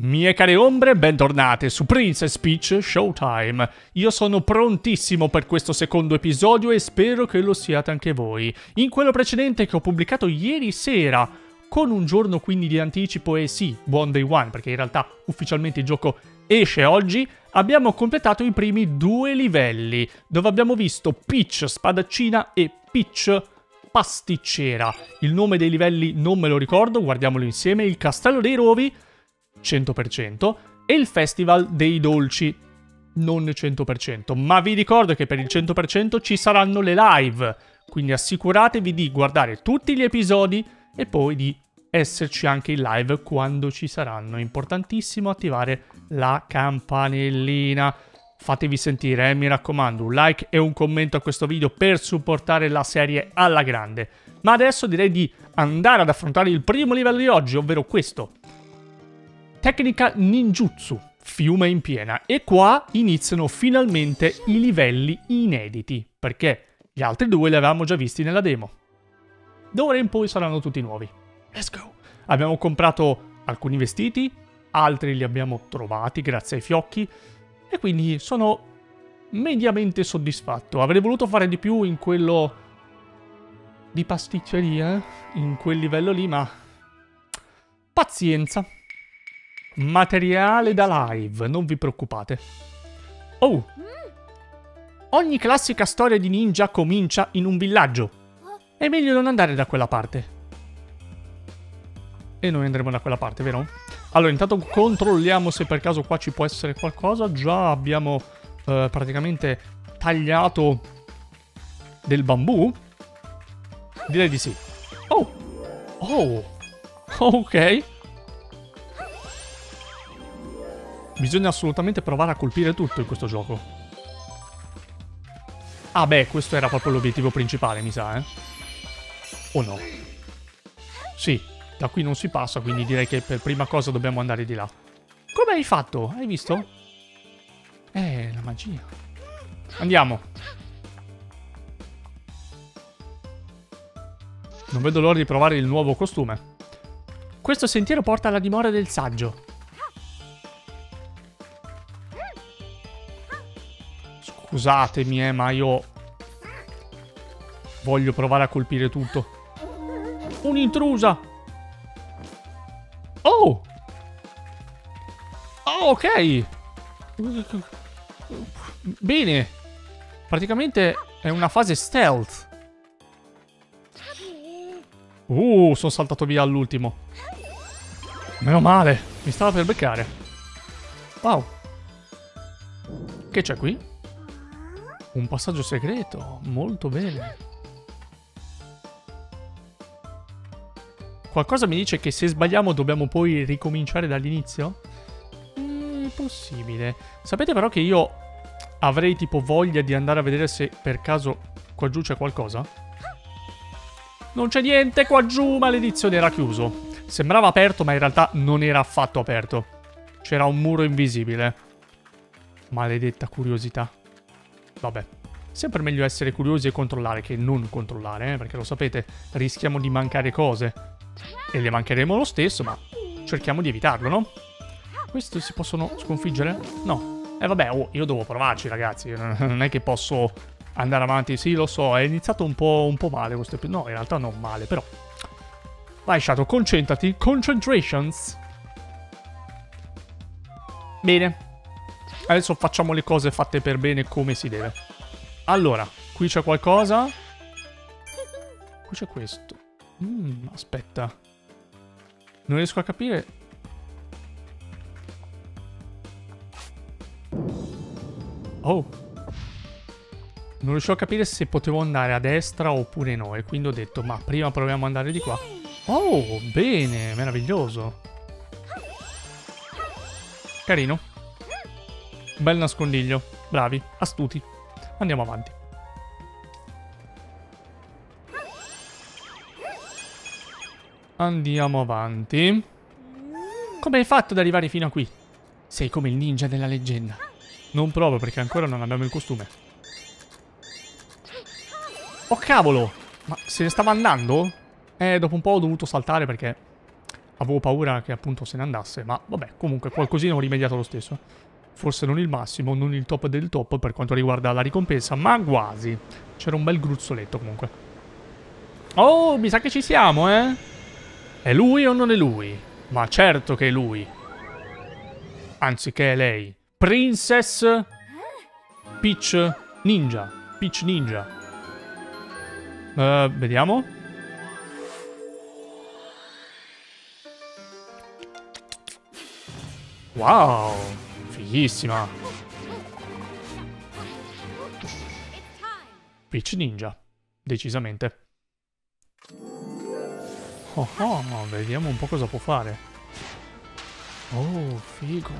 Mie care ombre, bentornate su Princess Peach Showtime. Io sono prontissimo per questo secondo episodio e spero che lo siate anche voi. In quello precedente che ho pubblicato ieri sera, con un giorno quindi di anticipo e sì, buon day one, perché in realtà ufficialmente il gioco esce oggi, abbiamo completato i primi due livelli, dove abbiamo visto Peach spadaccina e Peach pasticcera. Il nome dei livelli non me lo ricordo, guardiamolo insieme, il Castello dei Rovi 100% e il Festival dei Dolci non 100%, ma vi ricordo che per il 100% ci saranno le live, quindi assicuratevi di guardare tutti gli episodi e poi di esserci anche in live quando ci saranno. È importantissimo attivare la campanellina. Fatevi sentire, eh, mi raccomando, un like e un commento a questo video per supportare la serie alla grande. Ma adesso direi di andare ad affrontare il primo livello di oggi, ovvero questo. Tecnica ninjutsu, fiume in piena. E qua iniziano finalmente i livelli inediti, perché gli altri due li avevamo già visti nella demo. D'ora in poi saranno tutti nuovi. Let's go! Abbiamo comprato alcuni vestiti, altri li abbiamo trovati grazie ai fiocchi, e quindi sono mediamente soddisfatto. Avrei voluto fare di più in quello di pasticceria, in quel livello lì, ma pazienza. Materiale da live, non vi preoccupate. Oh! Ogni classica storia di ninja comincia in un villaggio. È meglio non andare da quella parte. E noi andremo da quella parte, vero? Allora, intanto controlliamo se per caso qua ci può essere qualcosa. Già abbiamo eh, praticamente tagliato del bambù. Direi di sì. Oh! Oh! Ok. Bisogna assolutamente provare a colpire tutto in questo gioco. Ah beh, questo era proprio l'obiettivo principale, mi sa, eh? O no? Sì, da qui non si passa, quindi direi che per prima cosa dobbiamo andare di là. Come hai fatto? Hai visto? Eh, la magia. Andiamo. Non vedo l'ora di provare il nuovo costume. Questo sentiero porta alla dimora del saggio. Scusatemi, eh, ma io... Voglio provare a colpire tutto. Un'intrusa! Oh! Oh, ok! Bene. Praticamente è una fase stealth. Uh, sono saltato via all'ultimo. Meno male, mi stava per beccare. Wow. Che c'è qui? Un passaggio segreto, molto bene. Qualcosa mi dice che se sbagliamo dobbiamo poi ricominciare dall'inizio? Mm, possibile. Sapete però che io avrei tipo voglia di andare a vedere se per caso qua giù c'è qualcosa? Non c'è niente qua giù, maledizione, era chiuso. Sembrava aperto, ma in realtà non era affatto aperto. C'era un muro invisibile. Maledetta curiosità. Vabbè. Sempre meglio essere curiosi e controllare che non controllare, eh? perché lo sapete, rischiamo di mancare cose. E le mancheremo lo stesso, ma cerchiamo di evitarlo, no? Questi si possono sconfiggere? No. E eh, vabbè, oh, io devo provarci, ragazzi. Non è che posso andare avanti. Sì, lo so, è iniziato un po', un po male questo episodio. No, in realtà non male, però. Vai, Shadow, concentrati. Concentrations. Bene. Adesso facciamo le cose fatte per bene come si deve. Allora, qui c'è qualcosa. Qui c'è questo. Mm, aspetta. Non riesco a capire. Oh. Non riesco a capire se potevo andare a destra oppure no. E quindi ho detto, ma prima proviamo ad andare di qua. Oh, bene, meraviglioso. Carino. Bel nascondiglio. Bravi, astuti. Andiamo avanti. Andiamo avanti. Come hai fatto ad arrivare fino a qui? Sei come il ninja della leggenda. Non provo perché ancora non abbiamo il costume. Oh cavolo! Ma se ne stava andando? Eh, dopo un po' ho dovuto saltare perché Avevo paura che appunto se ne andasse, ma vabbè, comunque qualcosina ho rimediato lo stesso. Forse non il massimo, non il top del top per quanto riguarda la ricompensa, ma quasi. C'era un bel gruzzoletto comunque. Oh, mi sa che ci siamo, eh? È lui o non è lui? Ma certo che è lui. Anzi, che è lei. Princess Peach Ninja. Peach Ninja. Uh, vediamo. Wow, fighissima. Peach Ninja, decisamente. Oh, oh, vediamo un po' cosa può fare. Oh, figo.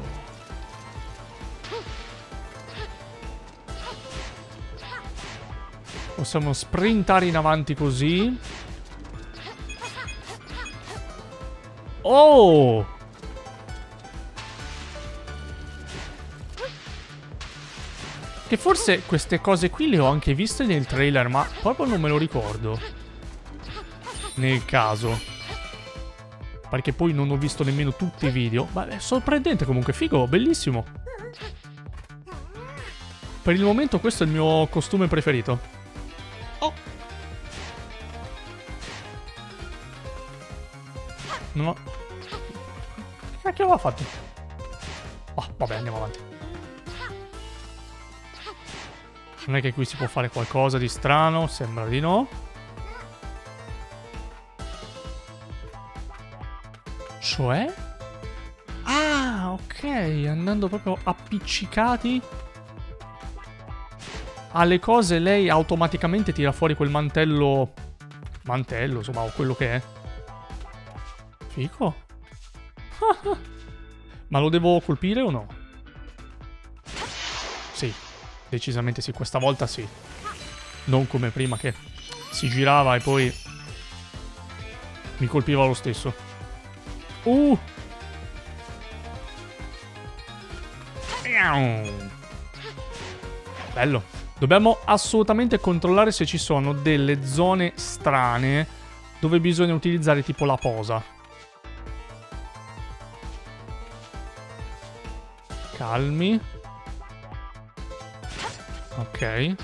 Possiamo sprintare in avanti così. Oh! Che forse queste cose qui le ho anche viste nel trailer, ma proprio non me lo ricordo. Nel caso. Perché poi non ho visto nemmeno tutti i video. Ma è sorprendente comunque, figo, bellissimo. Per il momento questo è il mio costume preferito. Oh. No. Che cacchio aveva fatto? Oh, vabbè, andiamo avanti. Non è che qui si può fare qualcosa di strano, sembra di no. Cioè? Ah, ok, andando proprio appiccicati alle cose lei automaticamente tira fuori quel mantello... Mantello, insomma, o quello che è. Fico. Ma lo devo colpire o no? Decisamente sì, questa volta sì. Non come prima che si girava e poi mi colpiva lo stesso. Uh! Bello. Dobbiamo assolutamente controllare se ci sono delle zone strane dove bisogna utilizzare tipo la posa. Calmi. Ok.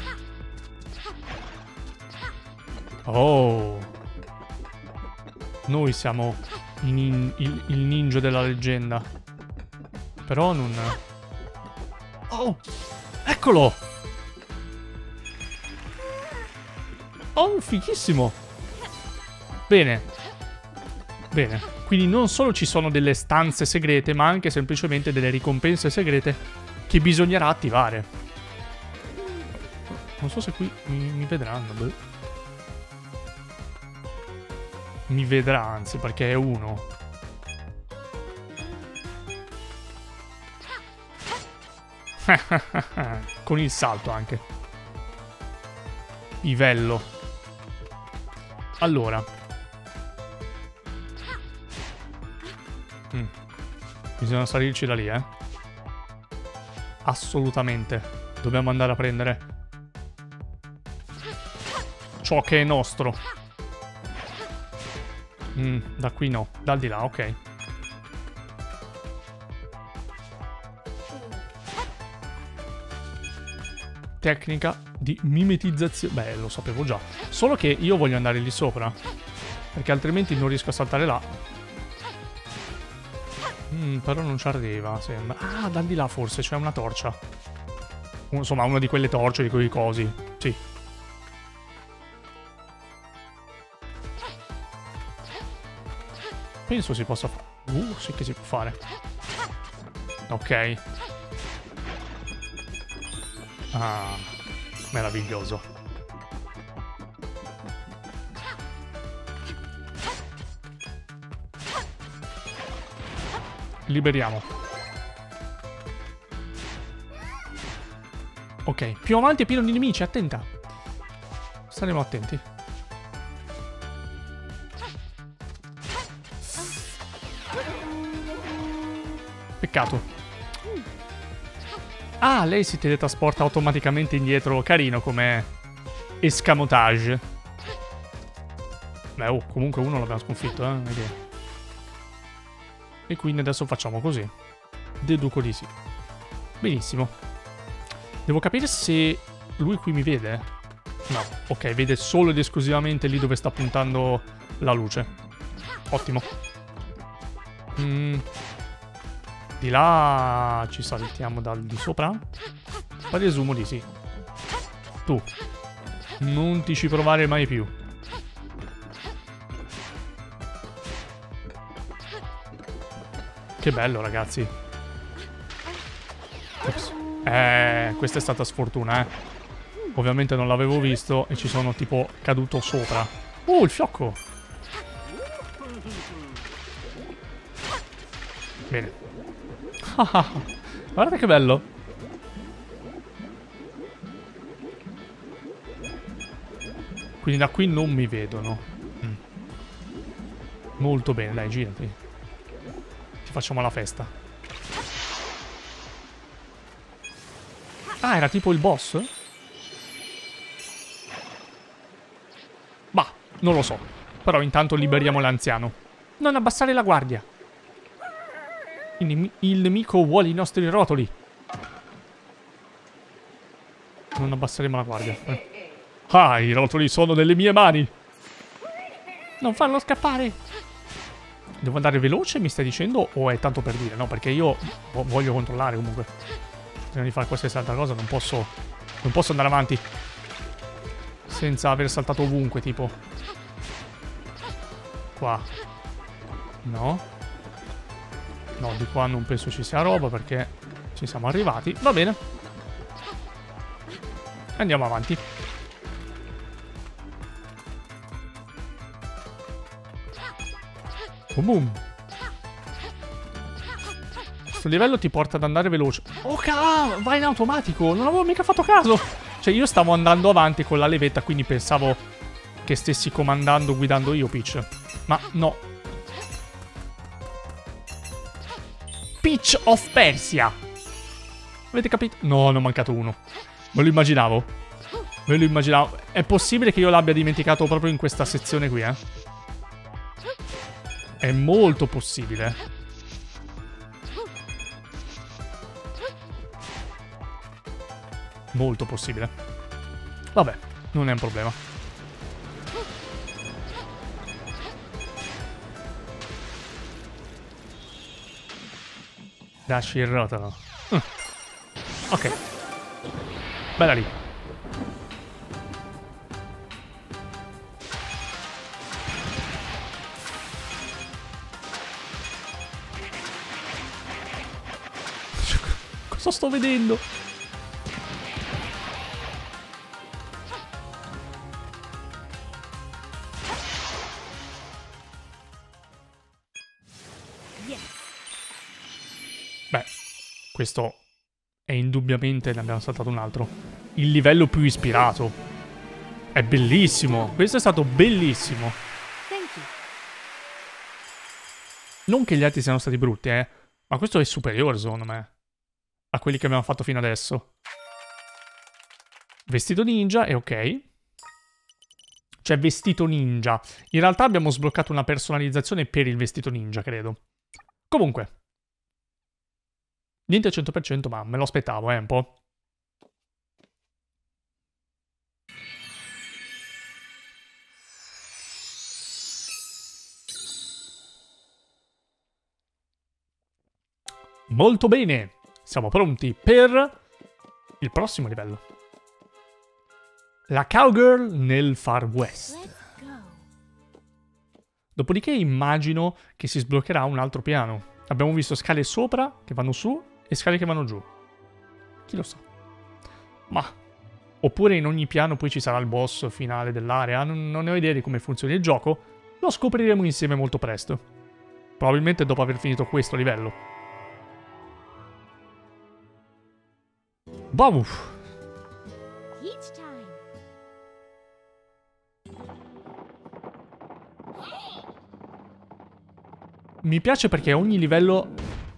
Oh. Noi siamo in, il, il ninja della leggenda. Però non... Oh! Eccolo! Oh, fighissimo! Bene. Bene. Quindi non solo ci sono delle stanze segrete, ma anche semplicemente delle ricompense segrete che bisognerà attivare. Non so se qui mi, mi vedranno. Beh. Mi vedrà, anzi, perché è uno. Con il salto anche. Livello. Allora. Mm. Bisogna salirci da lì, eh. Assolutamente. Dobbiamo andare a prendere ciò che è nostro. Mm, da qui no, dal di là, ok. Tecnica di mimetizzazione. Beh, lo sapevo già. Solo che io voglio andare lì sopra. Perché altrimenti non riesco a saltare là. Mm, però non ci arriva, sembra. Ah, dal di là forse c'è una torcia. Insomma, una di quelle torce, di quei cosi. Sì. Penso si possa fare. Uh, sì che si può fare. Ok. Ah, meraviglioso. Liberiamo. Ok, più avanti è pieno di nemici, attenta. Staremo attenti. Peccato. Ah, lei si teletrasporta automaticamente indietro. Carino come escamotage. Beh, oh, comunque uno l'abbiamo sconfitto, eh. E quindi adesso facciamo così. Deduco di sì. Benissimo. Devo capire se lui qui mi vede. No, ok, vede solo ed esclusivamente lì dove sta puntando la luce. Ottimo. Mm. Di là ci saltiamo dal di sopra. Presumo di sì. Tu. Non ti ci provare mai più. Che bello, ragazzi. Ops. Eh, questa è stata sfortuna, eh. Ovviamente non l'avevo visto e ci sono tipo caduto sopra. Uh, il fiocco! Bene. Guardate che bello. Quindi da qui non mi vedono. Mm. Molto bene, dai, girati facciamo la festa. Ah, era tipo il boss? Bah, non lo so. Però intanto liberiamo l'anziano. Non abbassare la guardia. Il, nem il nemico vuole i nostri rotoli. Non abbasseremo la guardia. Eh. Ah, i rotoli sono nelle mie mani. Non farlo scappare. Devo andare veloce, mi stai dicendo? O è tanto per dire? No, perché io voglio controllare comunque. Prima di fare qualsiasi altra cosa non posso... Non posso andare avanti. Senza aver saltato ovunque, tipo. Qua. No. No, di qua non penso ci sia roba perché ci siamo arrivati. Va bene. Andiamo avanti. Boom boom. Questo livello ti porta ad andare veloce. Oh cavolo, vai in automatico. Non avevo mica fatto caso. Cioè io stavo andando avanti con la levetta, quindi pensavo che stessi comandando, guidando io Peach. Ma no. Peach of Persia. Avete capito? No, ne ho mancato uno. Me lo immaginavo. Me lo immaginavo. È possibile che io l'abbia dimenticato proprio in questa sezione qui, eh? È molto possibile. Molto possibile. Vabbè, non è un problema. Dashi il rotolo. Mm. Ok. Bella lì. Cosa sto vedendo? È indubbiamente, ne abbiamo saltato un altro, il livello più ispirato. È bellissimo, questo è stato bellissimo. Non che gli altri siano stati brutti, eh, ma questo è superiore secondo me a quelli che abbiamo fatto fino adesso. Vestito ninja è ok. Cioè vestito ninja. In realtà abbiamo sbloccato una personalizzazione per il vestito ninja, credo. Comunque. Niente al 100%, ma me lo aspettavo, eh, un po'. Molto bene. Siamo pronti per il prossimo livello. La cowgirl nel Far West. Dopodiché immagino che si sbloccherà un altro piano. Abbiamo visto scale sopra che vanno su e scale che vanno giù. Chi lo sa? Ma... Oppure in ogni piano poi ci sarà il boss finale dell'area. Non, non ne ho idea di come funzioni il gioco. Lo scopriremo insieme molto presto. Probabilmente dopo aver finito questo livello. Wow. Mi piace perché ogni livello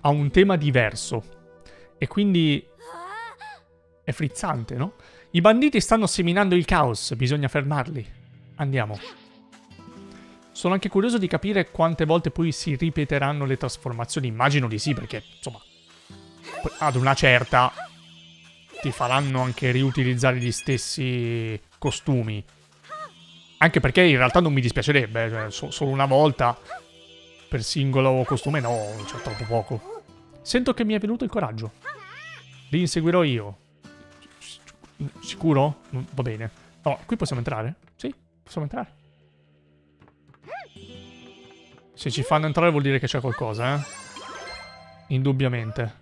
ha un tema diverso. E quindi è frizzante, no? I banditi stanno seminando il caos, bisogna fermarli. Andiamo. Sono anche curioso di capire quante volte poi si ripeteranno le trasformazioni. Immagino di sì, perché, insomma, ad una certa ti faranno anche riutilizzare gli stessi costumi. Anche perché in realtà non mi dispiacerebbe, cioè, so solo una volta per singolo costume no, c'è troppo poco. Sento che mi è venuto il coraggio. Li inseguirò io. Sicuro? Va bene. Oh, qui possiamo entrare? Sì, possiamo entrare. Se ci fanno entrare vuol dire che c'è qualcosa, eh? Indubbiamente.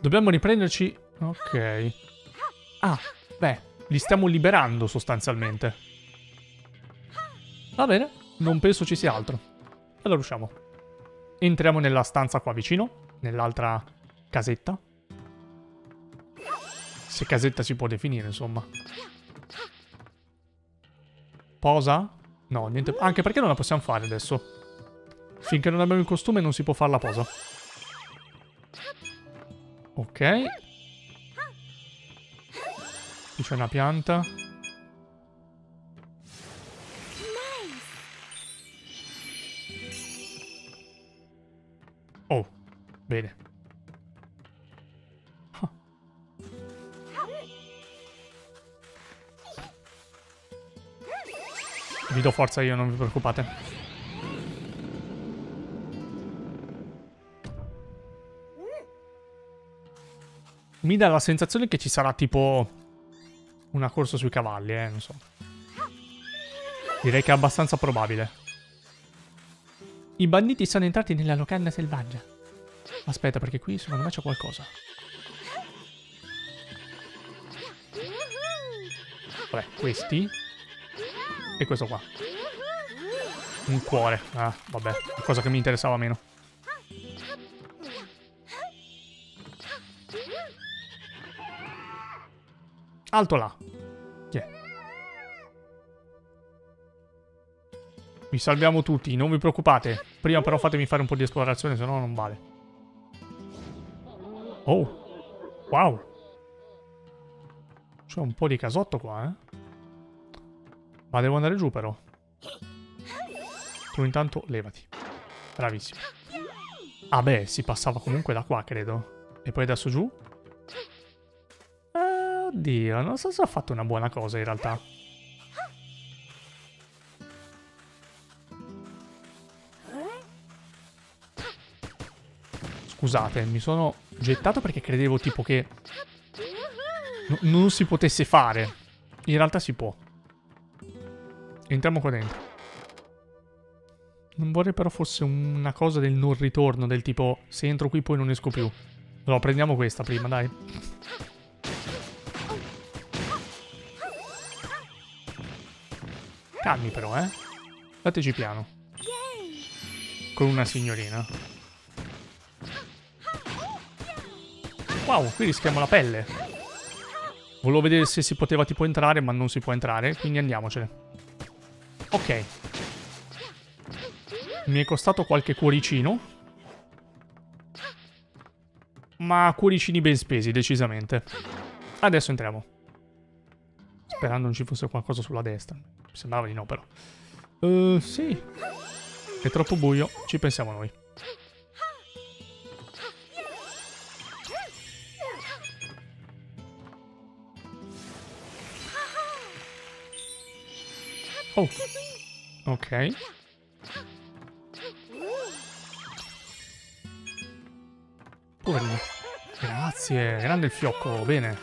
Dobbiamo riprenderci... Ok. Ah, beh, li stiamo liberando sostanzialmente. Va bene, non penso ci sia altro. Allora usciamo. Entriamo nella stanza qua vicino, nell'altra casetta. Se casetta si può definire, insomma. Posa? No, niente... Anche perché non la possiamo fare adesso. Finché non abbiamo il costume non si può fare la posa. Ok. Qui c'è una pianta. Oh, bene. Vi do forza io, non vi preoccupate. Mi dà la sensazione che ci sarà tipo una corsa sui cavalli, eh, non so. Direi che è abbastanza probabile. I banditi sono entrati nella locanda selvaggia. Aspetta, perché qui secondo me c'è qualcosa. Vabbè, questi. E questo qua. Un cuore. Ah, vabbè, cosa che mi interessava meno. Alto là. Vi salviamo tutti, non vi preoccupate. Prima però fatemi fare un po' di esplorazione, se no non vale. Oh. Wow. C'è un po' di casotto qua, eh. Ma devo andare giù però. Tu intanto levati. Bravissimo. Ah beh, si passava comunque da qua, credo. E poi adesso giù? Oddio, non so se ho fatto una buona cosa in realtà. Scusate, mi sono gettato perché credevo tipo che non si potesse fare. In realtà si può. Entriamo qua dentro. Non vorrei però fosse una cosa del non ritorno, del tipo se entro qui poi non esco più. Allora prendiamo questa prima, dai. Calmi però, eh. Fateci piano. Con una signorina. Wow, qui rischiamo la pelle. Volevo vedere se si poteva tipo entrare, ma non si può entrare, quindi andiamocene. Ok. Mi è costato qualche cuoricino. Ma cuoricini ben spesi, decisamente. Adesso entriamo. Sperando non ci fosse qualcosa sulla destra. Sembrava di no, però. Uh, sì. È troppo buio. Ci pensiamo noi. Oh. Ok. Poverino. Grazie. Grande il fiocco. Bene.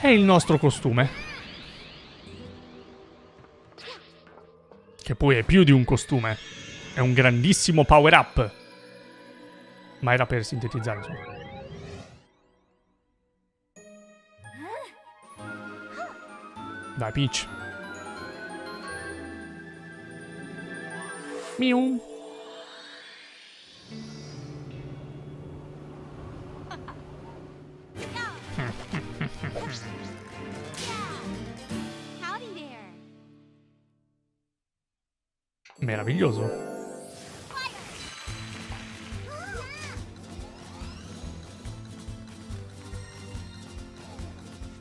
è il nostro costume. Che poi è più di un costume. È un grandissimo power up. Ma era per sintetizzare, insomma. Dai, Peach. Miu. Meraviglioso.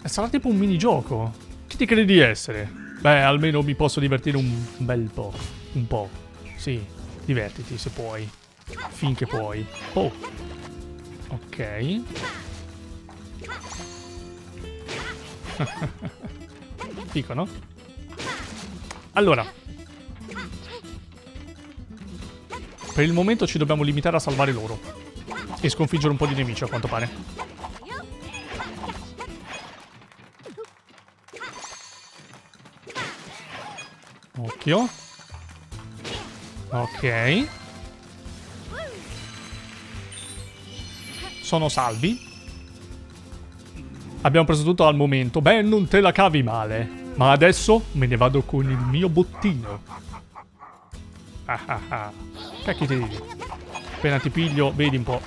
Sarà tipo un minigioco. Chi ti credi di essere? Beh, almeno mi posso divertire un bel po'. Un po'. Sì, divertiti se puoi. Finché puoi. Oh. Ok. Fico, no? Allora. Per il momento ci dobbiamo limitare a salvare loro. E sconfiggere un po' di nemici, a quanto pare. Occhio. Ok. Sono salvi. Abbiamo preso tutto al momento. Beh, non te la cavi male. Ma adesso me ne vado con il mio bottino. Ah ah ah. Cacchio ti dico. Appena ti piglio, vedi un po'.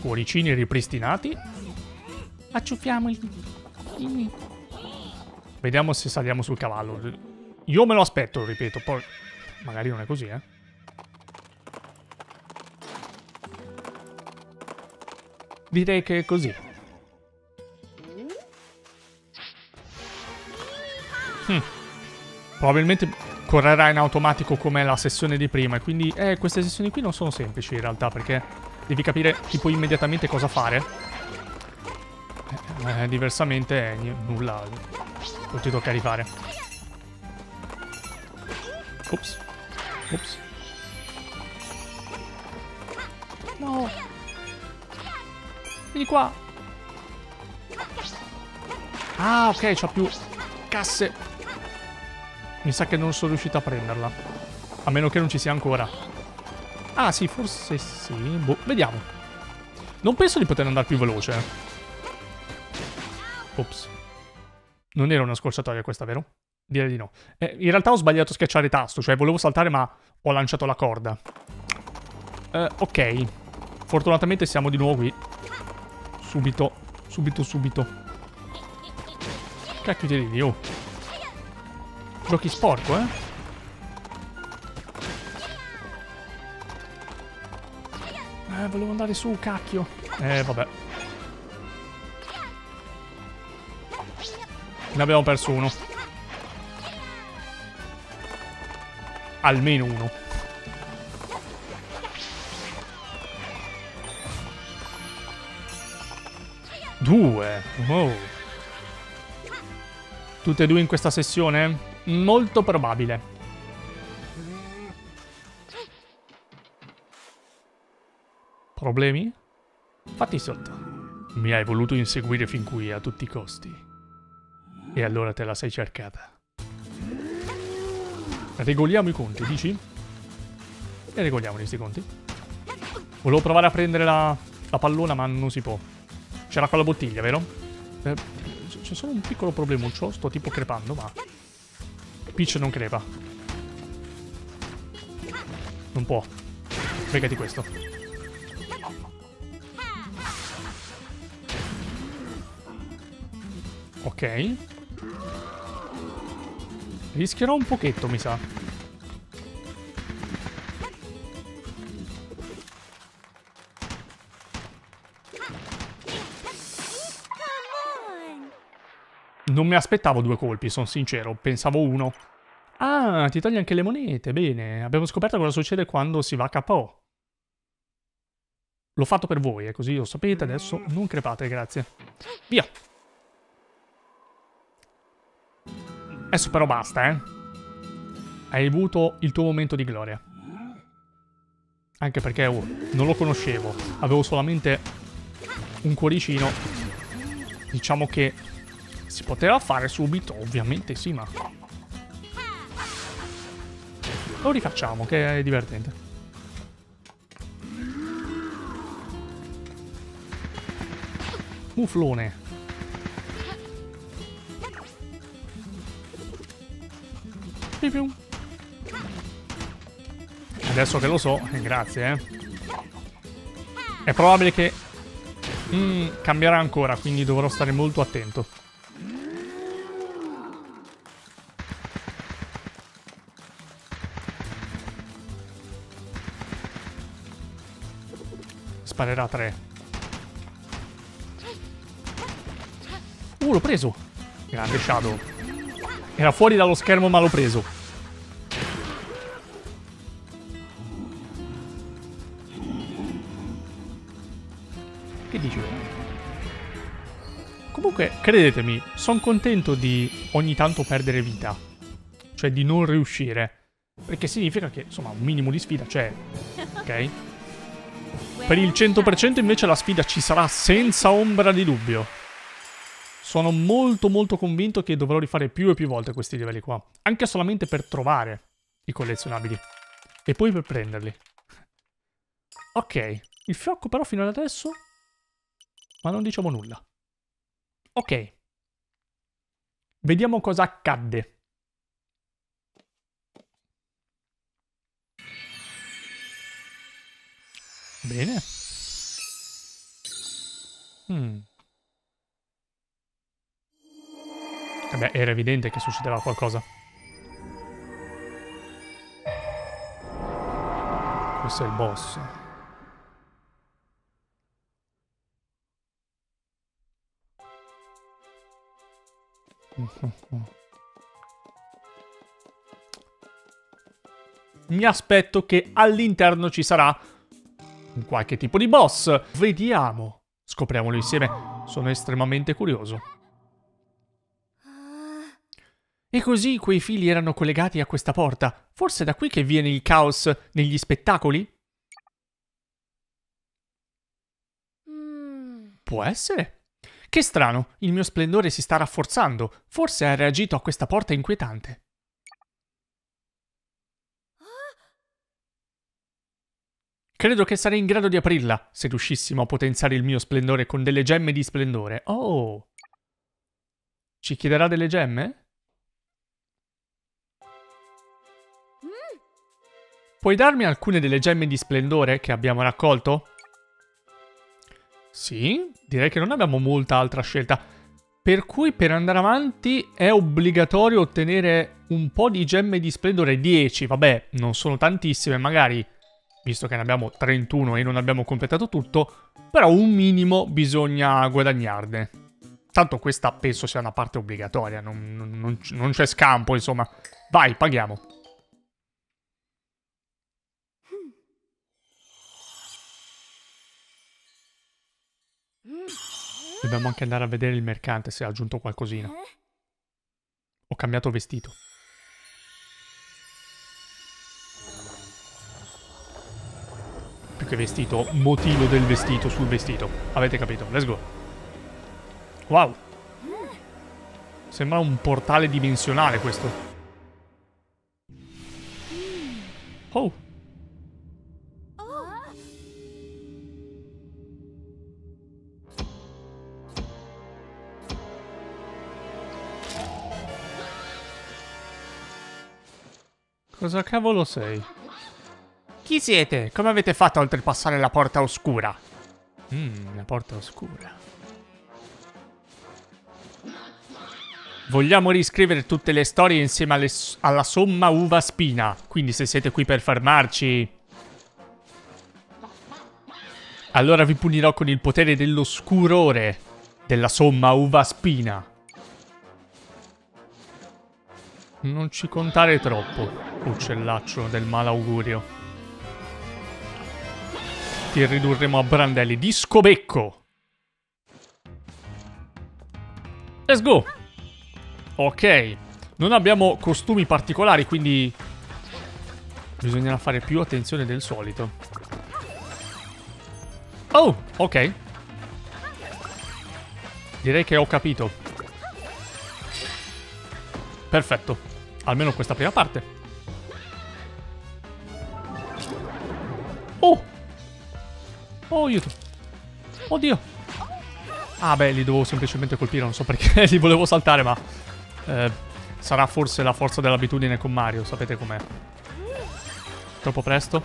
Cuoricini ripristinati. Acciuffiamoli. Vediamo se saliamo sul cavallo. Io me lo aspetto, ripeto, poi magari non è così, eh. Direi che è così. Hm. Probabilmente correrà in automatico come la sessione di prima e quindi eh, queste sessioni qui non sono semplici in realtà perché devi capire tipo immediatamente cosa fare eh, diversamente eh, nulla. Non ti tocca rifare. Ops. Ops. No. Vieni qua. Ah, ok, c'ha più casse. Mi sa che non sono riuscito a prenderla. A meno che non ci sia ancora. Ah, sì, forse sì. Boh, vediamo. Non penso di poter andare più veloce. Ops. Non era una scorciatoia questa, vero? Direi di no. Eh, in realtà ho sbagliato a schiacciare tasto, cioè volevo saltare ma ho lanciato la corda. Eh, ok. Fortunatamente siamo di nuovo qui. Subito, subito, subito. Cacchio ti ridi, oh. Giochi sporco, eh? Eh, volevo andare su, cacchio. Eh, vabbè. Ne abbiamo perso uno. Almeno uno. Due. Wow. Tutte e due in questa sessione? Molto probabile. Problemi? Fatti sotto. Mi hai voluto inseguire fin qui a tutti i costi. E allora te la sei cercata. Regoliamo i conti, dici? E regoliamoli questi conti. Volevo provare a prendere la, la pallona, ma non si può. C'era quella bottiglia, vero? Eh, c'è solo un piccolo problemuccio. Sto tipo crepando, ma... Peach non crepa. Non può. Fregati questo. Ok. Rischierò un pochetto, mi sa. Mi aspettavo due colpi, sono sincero. Pensavo uno. Ah, ti togli anche le monete. Bene. Abbiamo scoperto cosa succede quando si va a KO. L'ho fatto per voi, è così lo sapete. Adesso non crepate, grazie. Via. Adesso però basta, eh. Hai avuto il tuo momento di gloria. Anche perché oh, non lo conoscevo. Avevo solamente un cuoricino. Diciamo che si poteva fare subito, ovviamente sì, ma... Lo rifacciamo, che è divertente. Muflone. Adesso che lo so, eh, grazie, eh. È probabile che mm, cambierà ancora, quindi dovrò stare molto attento. Sparerà tre. Uh, l'ho preso. Grande Shadow. Era fuori dallo schermo ma l'ho preso. Che dici? Comunque, credetemi, sono contento di ogni tanto perdere vita. Cioè di non riuscire. Perché significa che, insomma, un minimo di sfida c'è. Ok? Per il 100% invece la sfida ci sarà senza ombra di dubbio. Sono molto molto convinto che dovrò rifare più e più volte questi livelli qua. Anche solamente per trovare i collezionabili. E poi per prenderli. Ok. Il fiocco però fino ad adesso... Ma non diciamo nulla. Ok. Vediamo cosa accadde. Bene. Hmm. Vabbè, era evidente che succedeva qualcosa. Questo è il boss. Mi aspetto che all'interno ci sarà un qualche tipo di boss. Vediamo. Scopriamolo insieme. Sono estremamente curioso. E così quei fili erano collegati a questa porta. Forse è da qui che viene il caos negli spettacoli? Può essere. Che strano, il mio splendore si sta rafforzando. Forse ha reagito a questa porta inquietante. Credo che sarei in grado di aprirla, se riuscissimo a potenziare il mio splendore con delle gemme di splendore. Oh! Ci chiederà delle gemme? Puoi darmi alcune delle gemme di splendore che abbiamo raccolto? Sì, direi che non abbiamo molta altra scelta. Per cui per andare avanti è obbligatorio ottenere un po' di gemme di splendore. 10, vabbè, non sono tantissime, magari visto che ne abbiamo 31 e non abbiamo completato tutto, però un minimo bisogna guadagnarne. Tanto questa penso sia una parte obbligatoria, non, non, non c'è scampo, insomma. Vai, paghiamo. Dobbiamo anche andare a vedere il mercante se ha aggiunto qualcosina. Ho cambiato vestito. Che vestito, motivo del vestito sul vestito. Avete capito? Let's go. Wow. Sembra un portale dimensionale questo. Oh. Cosa cavolo sei? Chi siete? Come avete fatto a oltrepassare la porta oscura? Mmm, la porta oscura. Vogliamo riscrivere tutte le storie insieme alle, alla somma uva spina. Quindi se siete qui per fermarci... Allora vi punirò con il potere dell'oscurore della somma uva spina. Non ci contare troppo, uccellaccio del malaugurio. Ti ridurremo a brandelli di scobecco. Let's go. Ok. Non abbiamo costumi particolari, quindi... Bisognerà fare più attenzione del solito. Oh, ok. Direi che ho capito. Perfetto. Almeno questa prima parte. Oh! Oh, aiuto. Oddio. Ah, beh, li dovevo semplicemente colpire, non so perché li volevo saltare, ma... Eh, sarà forse la forza dell'abitudine con Mario, sapete com'è. Troppo presto.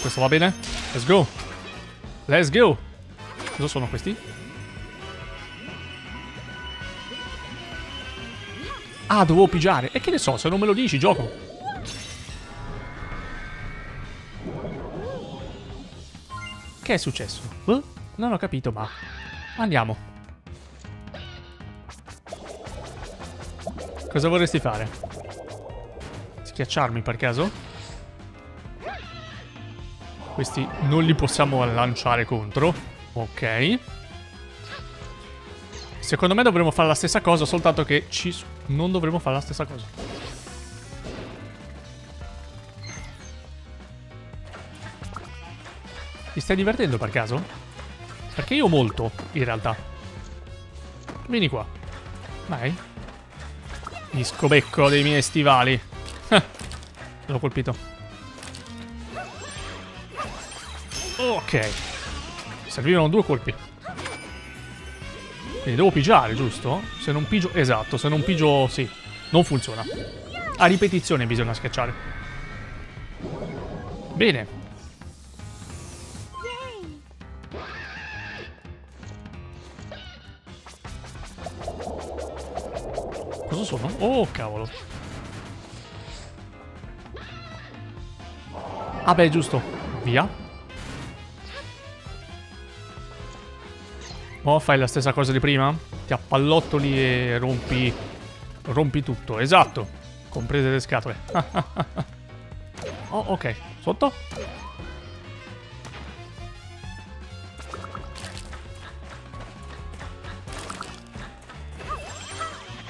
Questo va bene? Let's go. Let's go. Cosa sono questi? Ah, dovevo pigiare. E che ne so, se non me lo dici, gioco. Che è successo? Uh, non ho capito, ma... Andiamo. Cosa vorresti fare? Schiacciarmi per caso? Questi non li possiamo lanciare contro. Ok. Secondo me dovremmo fare la stessa cosa, soltanto che ci... non dovremmo fare la stessa cosa. Stai divertendo per caso? Perché io molto, in realtà. Vieni qua. Vai. Mi scobecco dei miei stivali. L'ho colpito. Ok. Servivano due colpi. Quindi devo pigiare, giusto? Se non pigio... Esatto, se non pigio... Sì. Non funziona. A ripetizione bisogna schiacciare. Bene. Cosa sono? Oh, cavolo. Ah beh, giusto. Via. Oh, fai la stessa cosa di prima? Ti appallottoli e rompi... Rompi tutto, esatto. Comprese le scatole. oh, ok. Sotto?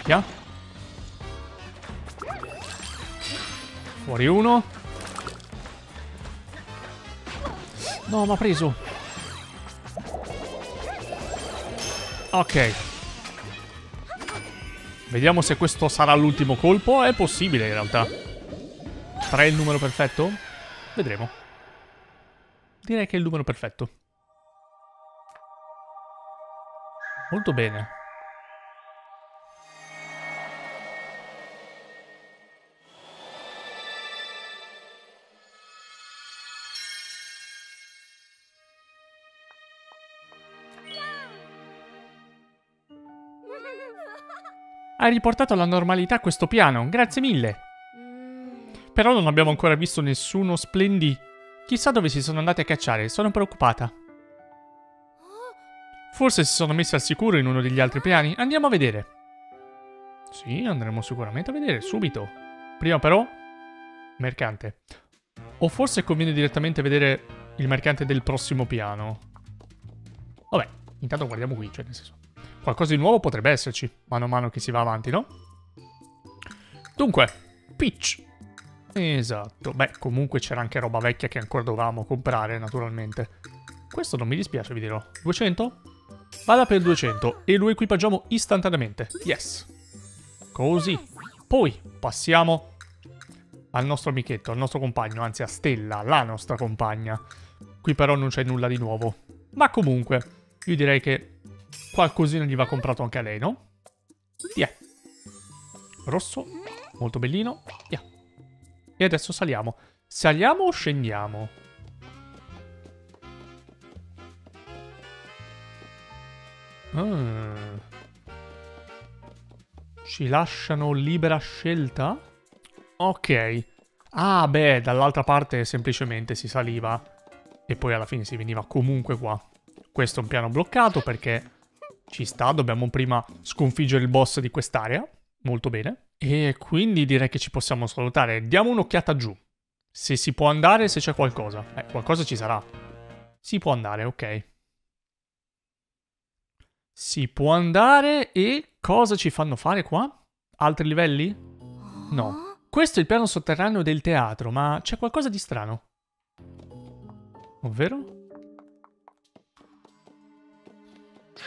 Via. Fuori uno. No, mi ha preso. Ok. Vediamo se questo sarà l'ultimo colpo. È possibile in realtà. 3 è il numero perfetto? Vedremo. Direi che è il numero perfetto. Molto bene. Hai riportato alla normalità questo piano, grazie mille. Però non abbiamo ancora visto nessuno splendi. Chissà dove si sono andati a cacciare, sono preoccupata. Forse si sono messi al sicuro in uno degli altri piani? Andiamo a vedere. Sì, andremo sicuramente a vedere, subito. Prima però, mercante. O forse conviene direttamente vedere il mercante del prossimo piano. Vabbè, intanto guardiamo qui, cioè nel senso... Qualcosa di nuovo potrebbe esserci, mano a mano che si va avanti, no? Dunque, Peach. Esatto. Beh, comunque c'era anche roba vecchia che ancora dovevamo comprare, naturalmente. Questo non mi dispiace, vi dirò. 200? Vada per 200 e lo equipaggiamo istantaneamente. Yes. Così. Poi passiamo al nostro amichetto, al nostro compagno, anzi a Stella, la nostra compagna. Qui però non c'è nulla di nuovo. Ma comunque, io direi che Qualcosina gli va comprato anche a lei, no? Via. Rosso. Molto bellino. Via. E adesso saliamo. Saliamo o scendiamo? Ah. Ci lasciano libera scelta? Ok. Ah, beh, dall'altra parte semplicemente si saliva e poi alla fine si veniva comunque qua. Questo è un piano bloccato perché ci sta, dobbiamo prima sconfiggere il boss di quest'area. Molto bene. E quindi direi che ci possiamo salutare. Diamo un'occhiata giù. Se si può andare, se c'è qualcosa. Eh, qualcosa ci sarà. Si può andare, ok. Si può andare e cosa ci fanno fare qua? Altri livelli? No. Questo è il piano sotterraneo del teatro, ma c'è qualcosa di strano. Ovvero?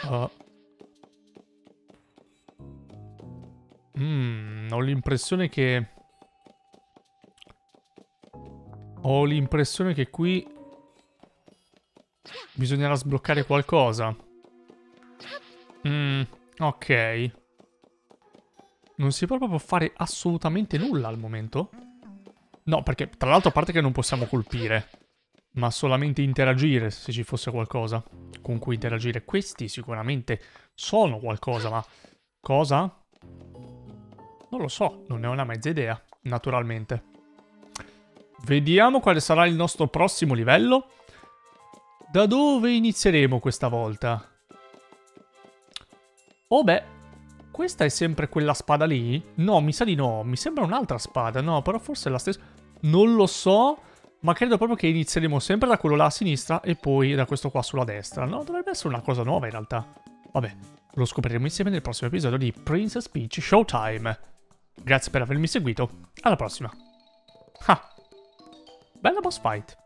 Uh, Mm, ho l'impressione che... Ho l'impressione che qui... Bisognerà sbloccare qualcosa. Mm, ok. Non si può proprio fare assolutamente nulla al momento? No, perché tra l'altro a parte che non possiamo colpire, ma solamente interagire se ci fosse qualcosa con cui interagire. Questi sicuramente sono qualcosa, ma cosa? Non lo so, non ne ho una mezza idea, naturalmente. Vediamo quale sarà il nostro prossimo livello. Da dove inizieremo questa volta? Oh beh, questa è sempre quella spada lì? No, mi sa di no, mi sembra un'altra spada, no, però forse è la stessa... Non lo so, ma credo proprio che inizieremo sempre da quello là a sinistra e poi da questo qua sulla destra. No, dovrebbe essere una cosa nuova in realtà. Vabbè, lo scopriremo insieme nel prossimo episodio di Princess Peach Showtime. Grazie per avermi seguito, alla prossima. Ah, bella boss fight.